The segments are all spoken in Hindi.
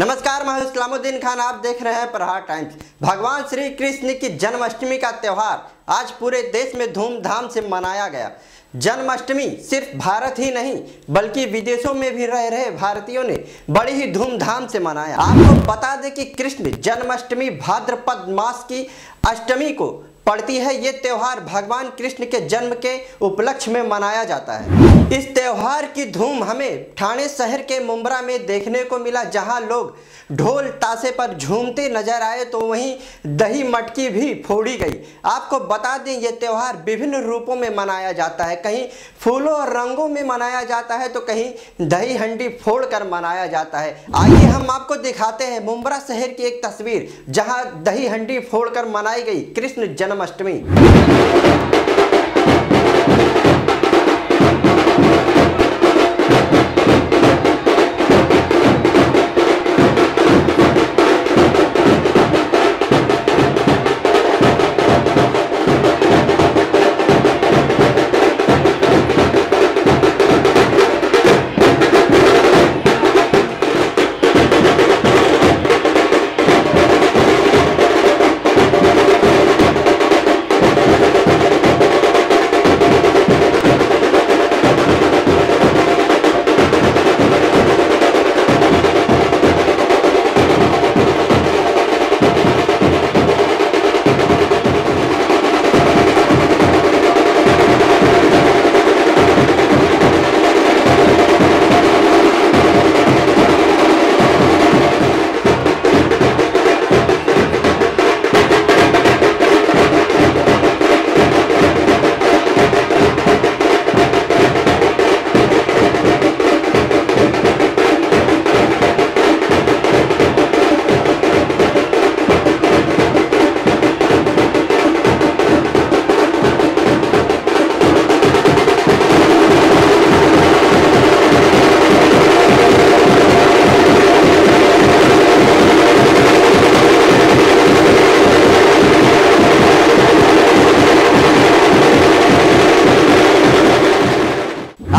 नमस्कार, मैं इस्लामुद्दीन खान, आप देख रहे हैं प्रहार टाइम्स। भगवान श्री कृष्ण की जन्माष्टमी का त्यौहार आज पूरे देश में धूमधाम से मनाया गया। जन्माष्टमी सिर्फ़ भारत ही नहीं, बल्कि विदेशों में भी रह रहे भारतीयों ने बड़ी ही धूमधाम से मनाया। आपको बता दें कि कृष्ण जन्माष्टमी भाद्रपद मास की अष्टमी को पड़ती है। ये त्यौहार भगवान कृष्ण के जन्म के उपलक्ष्य में मनाया जाता है। इस त्यौहार की धूम हमें ठाणे शहर के मुमरा में देखने को मिला, जहाँ लोग ढोल तासे पर झूमते नज़र आए तो वहीं दही मटकी भी फोड़ी गई। आपको बता दें, ये त्यौहार विभिन्न रूपों में मनाया जाता है। कहीं फूलों और रंगों में मनाया जाता है तो कहीं दही हंडी फोड़ कर मनाया जाता है। आइए हम आपको दिखाते हैं मुमरा शहर की एक तस्वीर, जहाँ दही हंडी फोड़ कर मनाई गई। कृष्ण जन्माष्टमी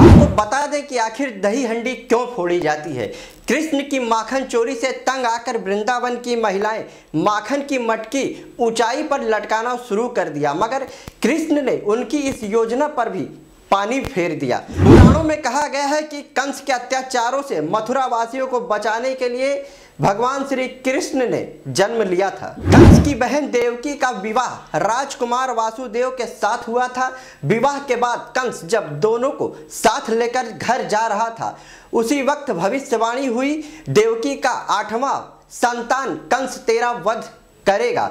आपको बता दें कि आखिर दही हंडी क्यों फोड़ी जाती है? कृष्ण की माखन चोरी से तंग आकर वृंदावन की महिलाएँ माखन की मटकी ऊंचाई पर लटकाना शुरू कर दिया। मगर कृष्ण ने उनकी इस योजना पर भी पानी फेर दिया। पुराणों में कहा गया है कि कंस के अत्याचारों से मथुरा वासियों को बचाने के लिए भगवान श्री कृष्ण ने जन्म लिया था। कंस की बहन देवकी का विवाह राजकुमार वासुदेव के साथ हुआ था। विवाह के बाद कंस जब दोनों को साथ लेकर घर जा रहा था, उसी वक्त भविष्यवाणी हुई, देवकी का आठवां संतान कंस तेरा वध करेगा।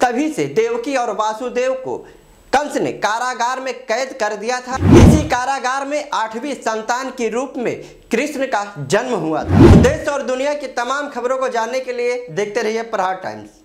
तभी से देवकी और वासुदेव को कंस ने कारागार में कैद कर दिया था। इसी कारागार में आठवीं संतान के रूप में कृष्ण का जन्म हुआ था। देश और दुनिया की तमाम खबरों को जानने के लिए देखते रहिए प्रहार टाइम्स।